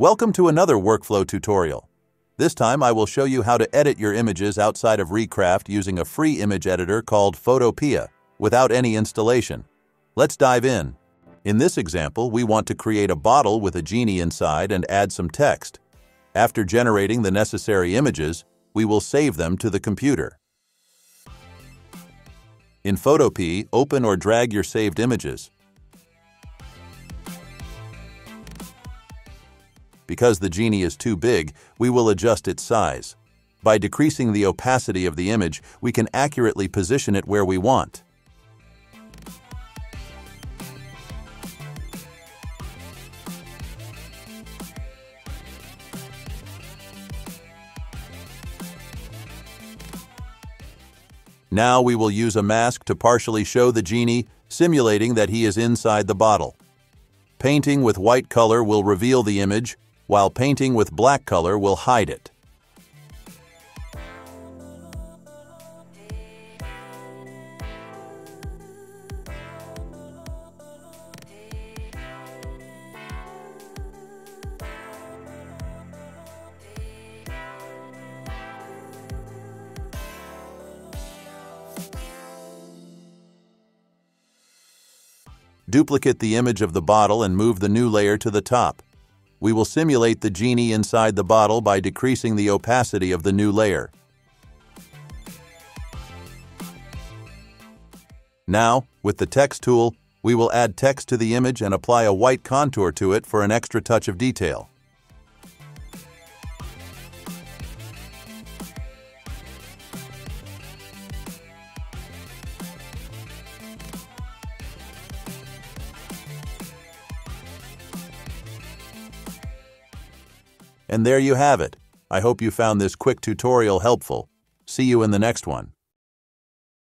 Welcome to another workflow tutorial. This time I will show you how to edit your images outside of Recraft using a free image editor called Photopea without any installation. Let's dive in. In this example, we want to create a bottle with a genie inside and add some text. After generating the necessary images, we will save them to the computer. In Photopea, open or drag your saved images. Because the genie is too big, we will adjust its size. By decreasing the opacity of the image, we can accurately position it where we want. Now we will use a mask to partially show the genie, simulating that he is inside the bottle. Painting with white color will reveal the image, while painting with black color will hide it. Duplicate the image of the bottle and move the new layer to the top. We will simulate the genie inside the bottle by decreasing the opacity of the new layer. Now, with the Text tool, we will add text to the image and apply a white contour to it for an extra touch of detail. And there you have it. I hope you found this quick tutorial helpful. See you in the next one.